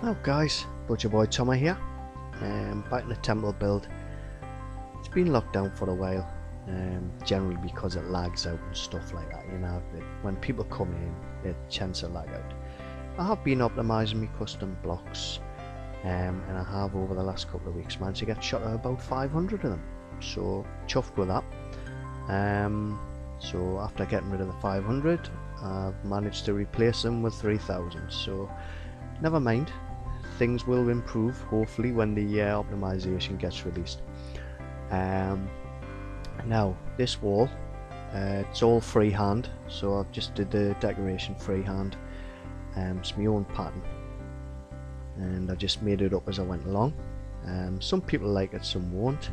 Hello guys, Butcher Boy Tommy here. Um, back in the temple build. It's been locked down for a while, um, generally because it lags out and stuff like that. You know, it, when people come in, it tends to lag out. I have been optimising my custom blocks, um, and I have over the last couple of weeks managed to get shot at about 500 of them. So chuffed with that. Um, so after getting rid of the 500, I've managed to replace them with 3000. So never mind, things will improve hopefully when the uh, optimization gets released. Um, now this wall, uh, it's all freehand, so I've just did the decoration freehand. Um, it's my own pattern, and I just made it up as I went along. Um, some people like it, some won't.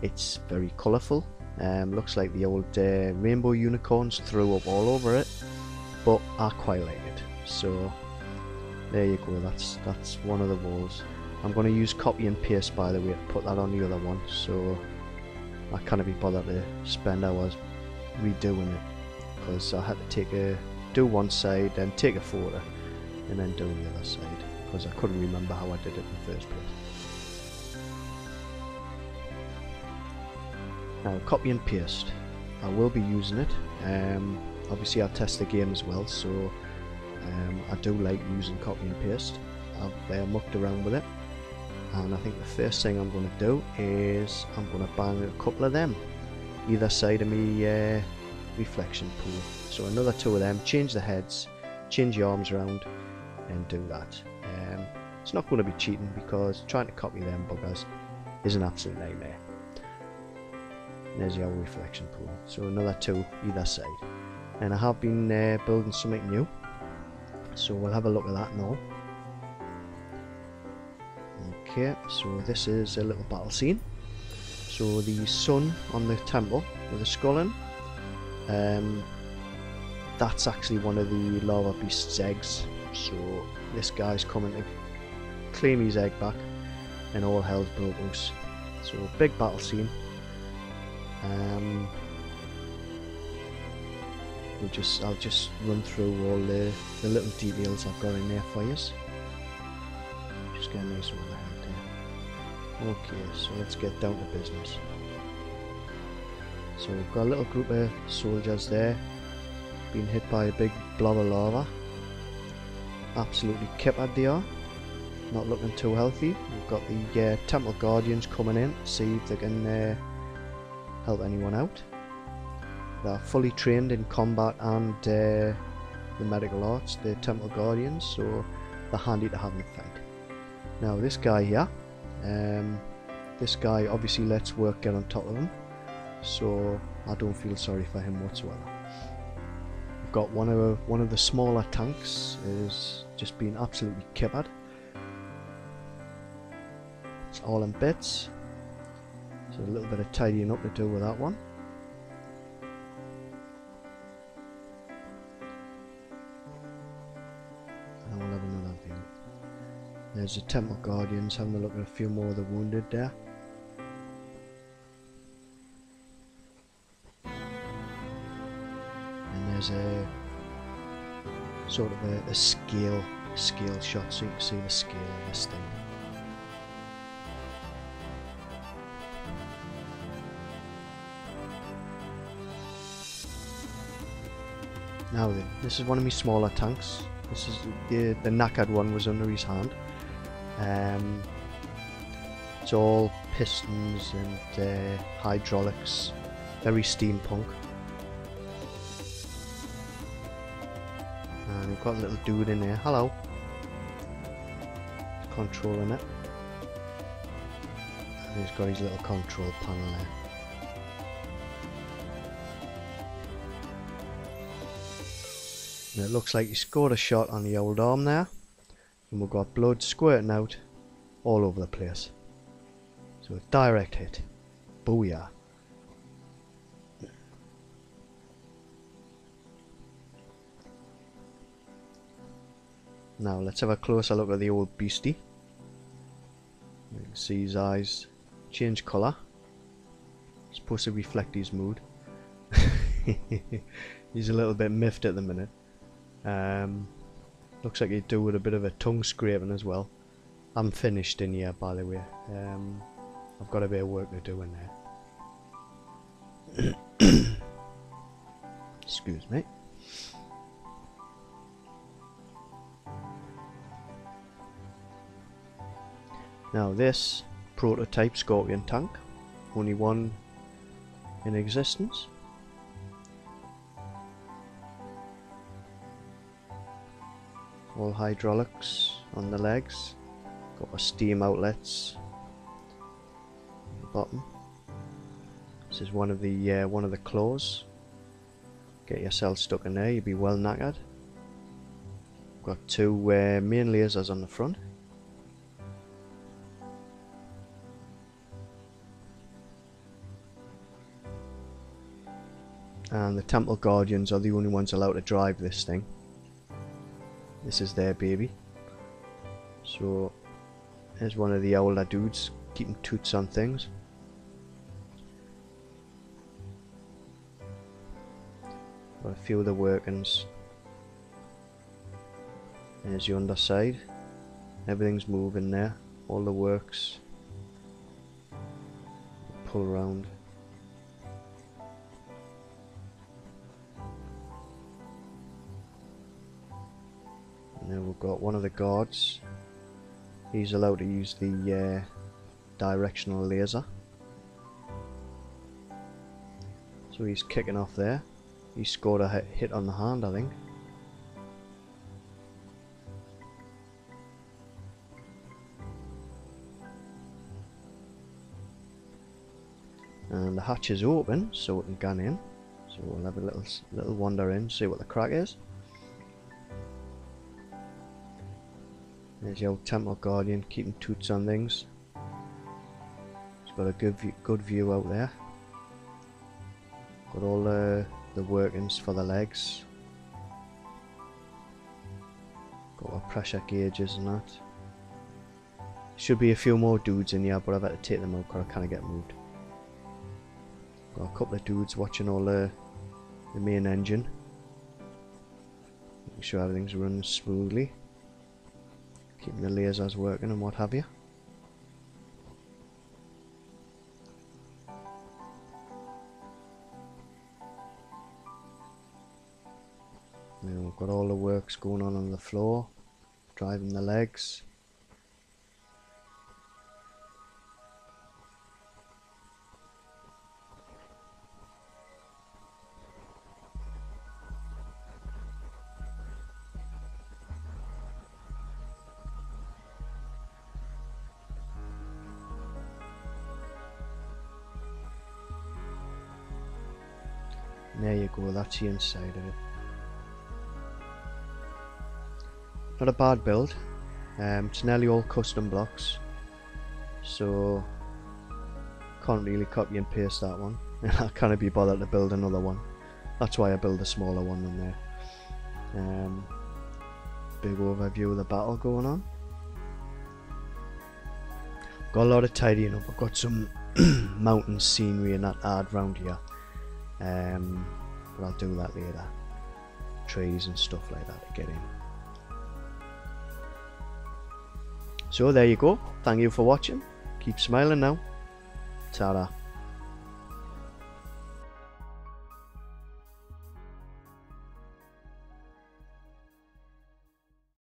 It's very colourful. Um, looks like the old uh, rainbow unicorns threw up all over it, but I quite like it. So there you go, that's that's one of the walls. I'm going to use copy and paste by the way to put that on the other one, so I can't be bothered to spend hours redoing it because I had to take a do one side, then take a photo, and then do the other side because I couldn't remember how I did it in the first place. Now copy and paste. I will be using it. Um, obviously I'll test the game as well, so um, I do like using copy and paste. I've uh, mucked around with it and I think the first thing I'm going to do is I'm going to bang a couple of them either side of me uh, reflection pool. So another two of them, change the heads, change the arms around and do that. Um, it's not going to be cheating because trying to copy them buggers is an absolute nightmare. There's your reflection pool. So another two either side. And I have been uh, building something new. So we'll have a look at that now. Okay, so this is a little battle scene. So the sun on the temple with a skull in. Um, that's actually one of the lava beast's eggs. So this guy's coming to claim his egg back, and all hell's broke loose. So big battle scene. Um, we'll just I'll just run through all the, the little details I've got in there for you. Just get a nice one ahead there. Okay, so let's get down to business. So we've got a little group of soldiers there, being hit by a big blob of lava. Absolutely kippered they are. Not looking too healthy. We've got the uh, Temple Guardians coming in, see if they can uh, help anyone out. They're fully trained in combat and uh, the medical arts, the Temple Guardians, so they're handy to have in the fight. Now this guy here, um, this guy obviously lets work get on top of him, so I don't feel sorry for him whatsoever. We've got one of one of the smaller tanks is just being absolutely kippered. It's all in bits. So a little bit of tidying up to do with that one. There's the Temple Guardians having a look at a few more of the wounded there. And there's a sort of a, a scale scale shot so you can see the scale of this thing. Now then, this is one of my smaller tanks. This is the the knackered one was under his hand. Um, it's all pistons and uh, hydraulics, very steampunk. And we've got a little dude in there. Hello. Controlling it. And he's got his little control panel there. And it looks like he scored a shot on the old arm there. And we've got blood squirting out all over the place. So a direct hit. Booyah. Now let's have a closer look at the old beastie. You can see his eyes change colour. It's Supposed to reflect his mood. He's a little bit miffed at the minute. Um, looks like he'd do with a bit of a tongue scraping as well. I'm finished in here by the way. Um, I've got a bit of work to do in there. Excuse me. Now this prototype Scorpion tank, only one in existence. All hydraulics on the legs, got our steam outlets the bottom. This is one of the uh, one of the claws. Get yourself stuck in there, you'll be well knackered. Got two uh, main lasers on the front. and the Temple Guardians are the only ones allowed to drive this thing. This is their baby. So, here's one of the older dudes keeping toots on things. Got a few of the workings. There's the underside. Everything's moving there. All the works. Pull around. Now we've got one of the guards. He's allowed to use the uh, directional laser. So he's kicking off there. He scored a hit on the hand, I think. And the hatch is open, so we can gun in. So we'll have a little little wander in, see what the crack is. There's the old Temple Guardian keeping toots on things. It's got a good view, good view out there. Got all the, the workings for the legs. Got our pressure gauges and that. Should be a few more dudes in here, but I've had to take them out because I can't get moved. Got a couple of dudes watching all the, the main engine. Make sure everything's running smoothly keeping the lasers working and what have you. Now we've got all the works going on on the floor, driving the legs. There you go, that's the inside of it. Not a bad build. Um, it's nearly all custom blocks. So, can't really copy and paste that one. I can't be bothered to build another one. That's why I build a smaller one in there. Um, big overview of the battle going on. Got a lot of tidying up. I've got some mountain scenery and that add round here. Um, but I'll do that later. Trees and stuff like that to get in. So there you go. Thank you for watching. Keep smiling now. ta.